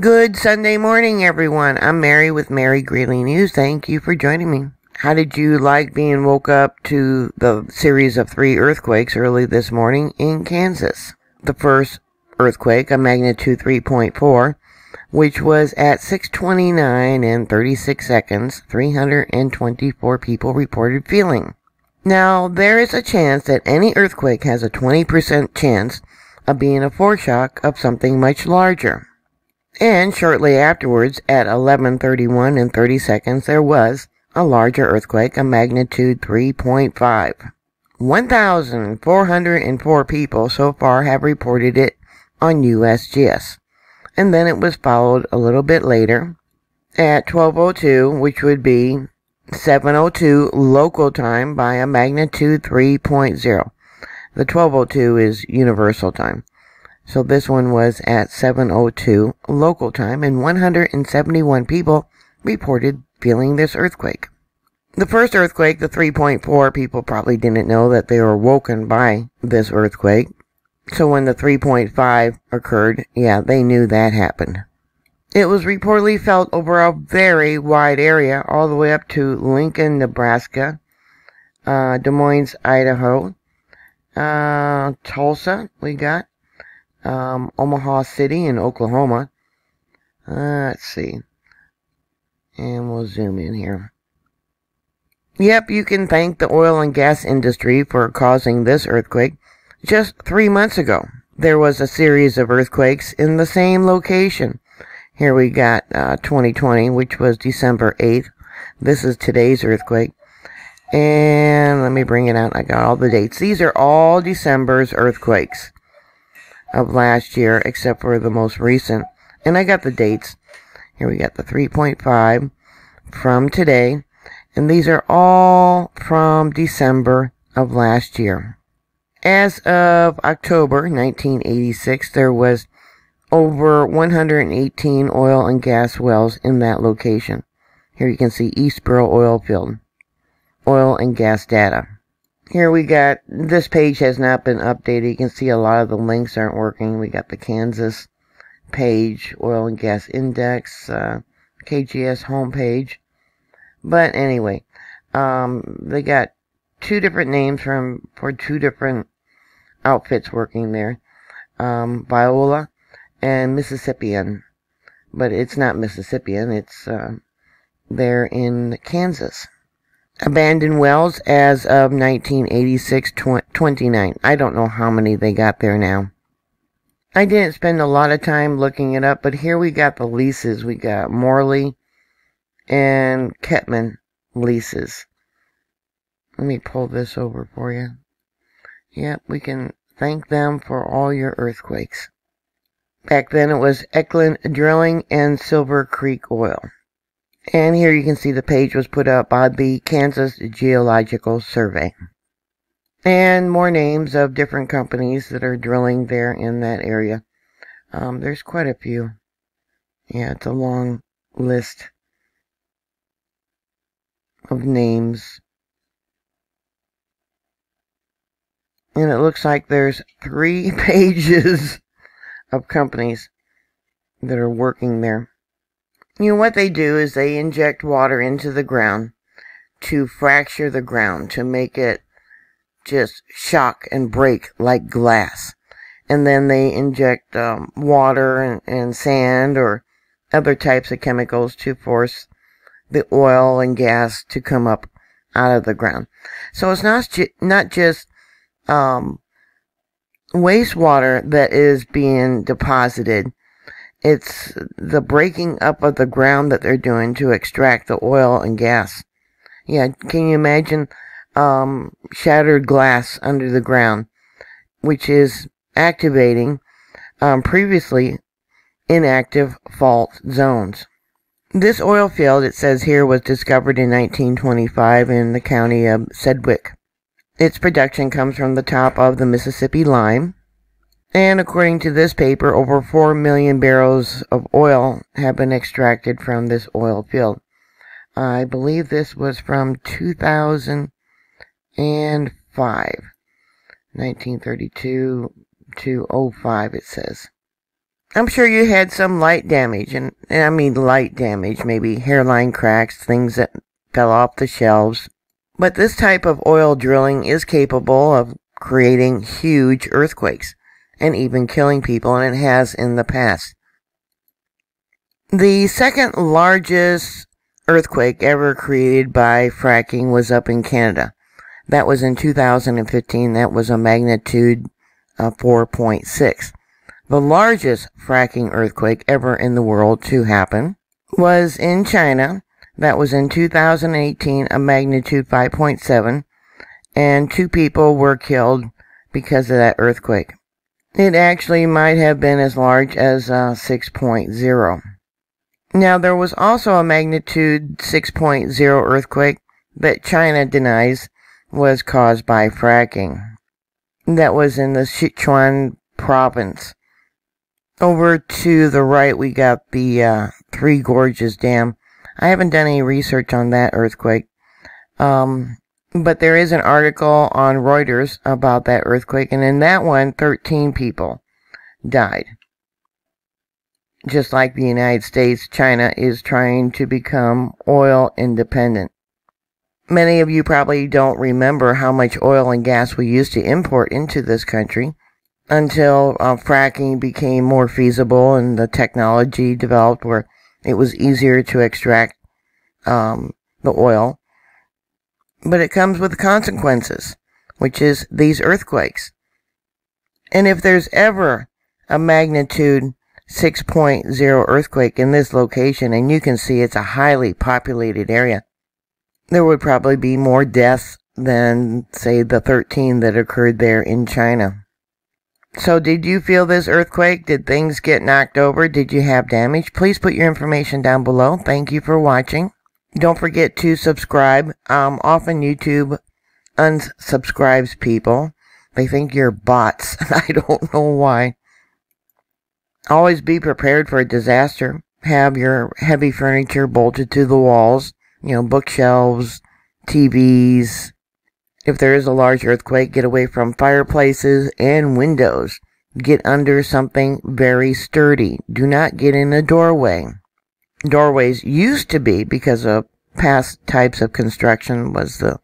Good Sunday morning, everyone. I'm Mary with Mary Greeley News. Thank you for joining me. How did you like being woke up to the series of three earthquakes early this morning in Kansas? The first earthquake, a magnitude 3.4, which was at 629 and 36 seconds, 324 people reported feeling. Now, there is a chance that any earthquake has a 20% chance of being a foreshock of something much larger. And shortly afterwards, at 11:31 and 30 seconds, there was a larger earthquake, a magnitude 3.5. 1,404 people so far have reported it on USGS. And then it was followed a little bit later at 12:02, which would be 7:02 local time by a magnitude 3.0. The 12:02 is universal time. So this one was at 7:02 local time and 171 people reported feeling this earthquake. The first earthquake, the 3.4, people probably didn't know that they were woken by this earthquake. So when the 3.5 occurred, yeah, they knew that happened. It was reportedly felt over a very wide area, all the way up to Lincoln, Nebraska, uh, Des Moines, Idaho, uh, Tulsa, we got, um, Omaha City in Oklahoma. Uh, let's see. And we'll zoom in here. Yep, you can thank the oil and gas industry for causing this earthquake. Just three months ago, there was a series of earthquakes in the same location. Here we got uh, 2020, which was December 8th. This is today's earthquake. And let me bring it out. I got all the dates. These are all December's earthquakes of last year, except for the most recent. And I got the dates. Here we got the 3.5 from today. And these are all from December of last year. As of October 1986, there was over 118 oil and gas wells in that location. Here you can see Eastborough oil field. Oil and gas data. Here we got, this page has not been updated. You can see a lot of the links aren't working. We got the Kansas page, oil and gas index, uh, KGS homepage. But anyway, um, they got two different names from, for two different outfits working there. Um, Viola and Mississippian. But it's not Mississippian, it's, uh, there in Kansas. Abandoned wells as of 1986 29. I don't know how many they got there now. I didn't spend a lot of time looking it up, but here we got the leases. We got Morley and Ketman leases. Let me pull this over for you. Yep, we can thank them for all your earthquakes. Back then it was Eklund Drilling and Silver Creek Oil. And here you can see the page was put up by the Kansas Geological Survey. And more names of different companies that are drilling there in that area. Um, there's quite a few. Yeah, it's a long list of names. And it looks like there's three pages of companies that are working there. You know, what they do is they inject water into the ground to fracture the ground, to make it just shock and break like glass. And then they inject um, water and, and sand or other types of chemicals to force the oil and gas to come up out of the ground. So it's not, ju- not just um, wastewater that is being deposited it's the breaking up of the ground that they're doing to extract the oil and gas. Yeah, can you imagine um, shattered glass under the ground, which is activating um, previously inactive fault zones. This oil field, it says here, was discovered in 1925 in the county of Sedgwick. Its production comes from the top of the Mississippi Lime, and according to this paper, over 4 million barrels of oil have been extracted from this oil field. I believe this was from 2005. 1932 to 05 it says. I'm sure you had some light damage, and, and I mean light damage, maybe hairline cracks, things that fell off the shelves. But this type of oil drilling is capable of creating huge earthquakes and even killing people, and it has in the past. The second largest earthquake ever created by fracking was up in Canada. That was in 2015. That was a magnitude of 4.6. The largest fracking earthquake ever in the world to happen was in China. That was in 2018, a magnitude 5.7, and two people were killed because of that earthquake. It actually might have been as large as uh, 6.0. Now, there was also a magnitude 6.0 earthquake that China denies was caused by fracking. That was in the Sichuan province. Over to the right, we got the uh, Three Gorges Dam. I haven't done any research on that earthquake. Um, but there is an article on Reuters about that earthquake, and in that one, 13 people died. Just like the United States, China is trying to become oil independent. Many of you probably don't remember how much oil and gas we used to import into this country until uh, fracking became more feasible and the technology developed where it was easier to extract um, the oil. But it comes with consequences, which is these earthquakes. And if there's ever a magnitude 6.0 earthquake in this location, and you can see it's a highly populated area, there would probably be more deaths than, say, the 13 that occurred there in China. So, did you feel this earthquake? Did things get knocked over? Did you have damage? Please put your information down below. Thank you for watching. Don't forget to subscribe. Um, often YouTube unsubscribes people. They think you're bots. I don't know why. Always be prepared for a disaster. Have your heavy furniture bolted to the walls you know, bookshelves, TVs. If there is a large earthquake, get away from fireplaces and windows. Get under something very sturdy. Do not get in a doorway. Doorways used to be, because of past types of construction, was the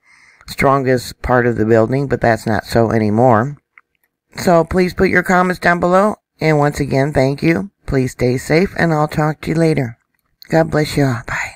strongest part of the building, but that's not so anymore. So please put your comments down below. And once again, thank you. Please stay safe, and I'll talk to you later. God bless you all. Bye.